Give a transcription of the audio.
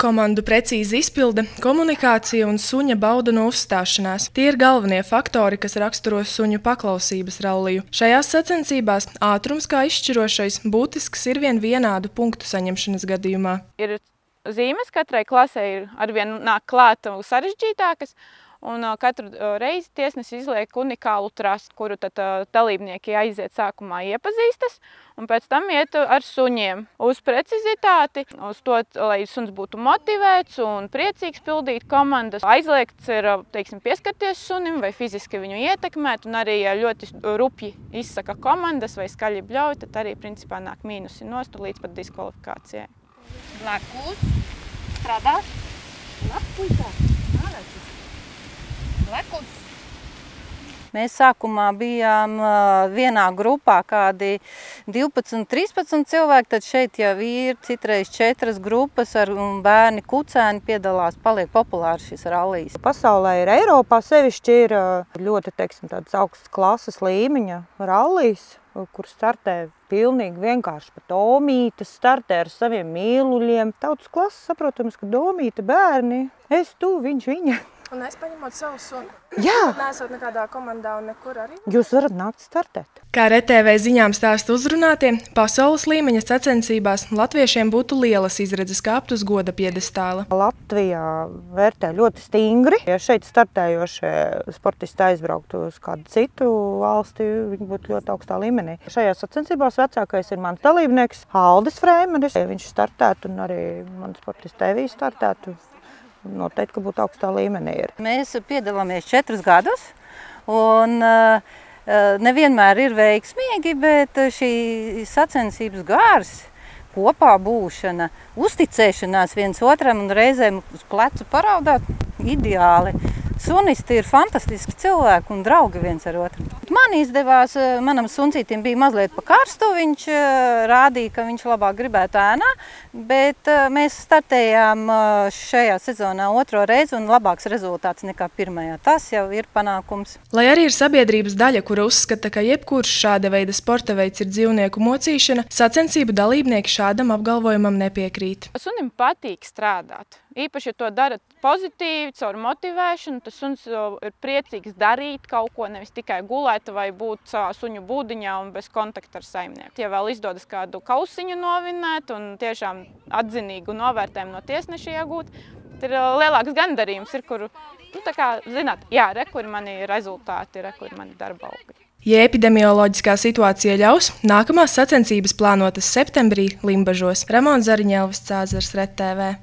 Komandu precīza izpilde, komunikācija un suņa bauda no uzstāšanās. Tie ir galvenie faktori, kas raksturo suņu paklausības ralliju. Šajās sacensībās ātrums kā izšķirošais būtisks ir vien vienādu punktu saņemšanas gadījumā. Ir zīmes, katrai klasē ir arvien nāk klāt sarežģītākas, Un katru reizi tiesnesis izliek unikālu trastu, kuru tad dalībnieki aiziet sākumā iepazīstas, un pēc tam iet ar suņiem uz precizitāti, uz to, lai suns būtu motivēts un priecīgs pildīt komandas. Aizliegts ir, teiksim, pieskarties sunim vai fiziski viņu ietekmēt, un arī ļoti rupji izsaka komandas vai skaļi bļauj, tad arī principā nāk mīnusi nostu līdz pat diskvalifikācijai. Blakus, strādāt, lappuļkā, nāvēs. Lekus. Mēs sākumā bijām vienā grupā kādi 12, 13 cilvēki, tad šeit jau ir citreiz četras grupas ar bērni kucēni piedalās, paliek populāri šis rallijs. Pasaulē ir Eiropā sevišķi ir ļoti, teiksim, tāds augsts klases līmeņa rallijs, kur startē pilnīgi vienkārši pat omītes, startē ar saviem mīluļiem. Tautas klases, saprotams, ka domīte bērni, es tu, viņš, viņa. Un es paņemot savu sunu. Jā. Nesot nekādā komandā un nekur arī. Jūs varat nākt startēt. Kā RTV ziņām stāst uzrunātie, pasaules līmeņa sacensībās latviešiem būtu lielas izredzes kāpt uz goda piedestāla. Latvijā vērtē ļoti stingri. Ja šeit startējošie sportisti aizbrauktu uz kādu citu valsti, viņi būtu ļoti augstā līmenī. Šajās sacensībās vecākais ir mans dalībnieks Aldis Freimanis. Viņš startētu un arī mans sportists Tevī startētu noteikti, ka būtu augstā līmenī. Ir. Mēs piedalāmies četrus gadus, un uh, nevienmēr ir veiksmīgi, bet šī sacensības gārs, kopā būšana, uzticēšanās viens otram un reizēm uz plecu paraudāt ideāli. Sunisti ir fantastiski cilvēki un draugi viens ar otru. Man izdevās, eh, manam suncītim bija mazliet pa karstu, viņš eh, rādīja, ka viņš labāk gribētu ēnā, bet eh, mēs startējām šajā sezonā otro reizi un labāks rezultāts nekā pirmajā. Tas jau ir panākums. Lai arī ir sabiedrības daļa, kura uzskata, ka jebkurš šāda veida sporta veids ir dzīvnieku mocīšana, sacensību dalībnieki šādam apgalvojumam nepiekrīt. Sunim patīk strādāt. Īpaši, ja to dara pozitīvi, caur motivēšanu, tas suns ir priecīgs darīt kaut ko, nevis tikai gulēt vai būt suņu būdiņā un bez kontakta ar saimnieku. Ja vēl izdodas kādu kausiņu novinēt un tiešām atzinīgu novērtējumu no tiesneša iegūt, ir lielāks gandarījums, ir, kur, nu, tā kā, zināt, jā, re, kur mani rezultāti, re, kur mani darba augļi. Ja epidemioloģiskā situācija ļaus, nākamās sacensības plānotas septembrī Limbažos. Ramons Zariņēlvis Cāzars, Red TV.